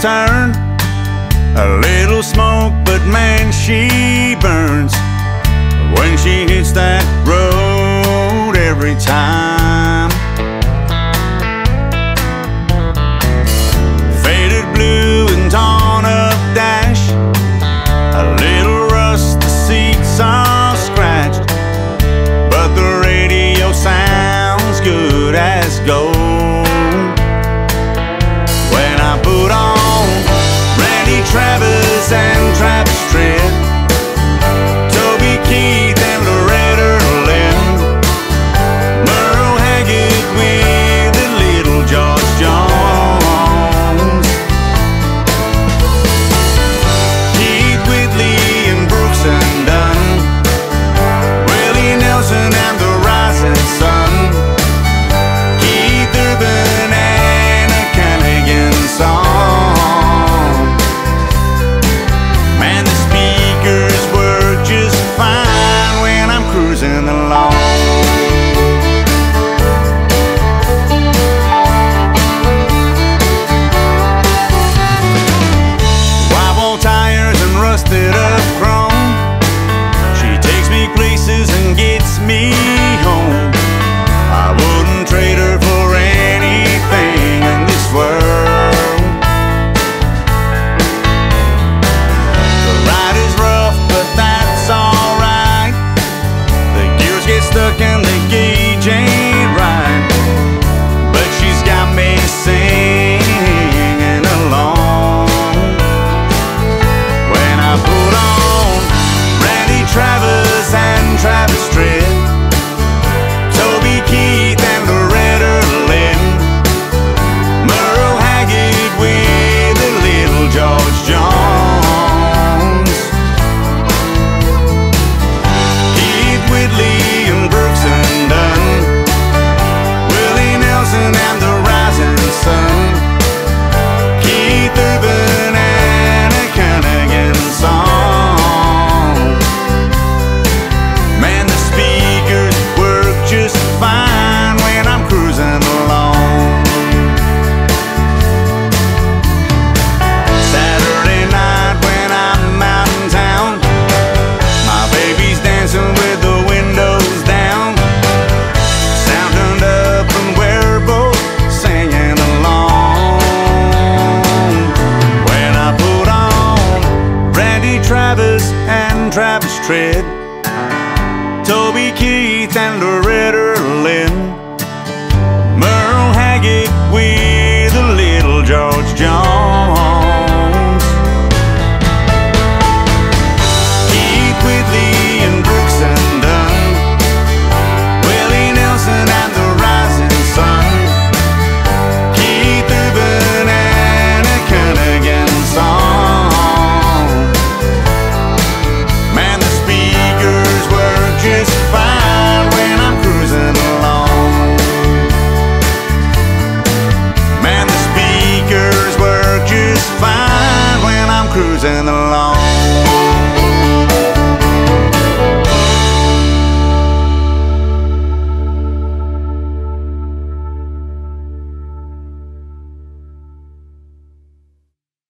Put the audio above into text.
turn. A little smoke, but man, she burns When she hits that road every time. and traps tread. Toby Keith and Loretta cruising along.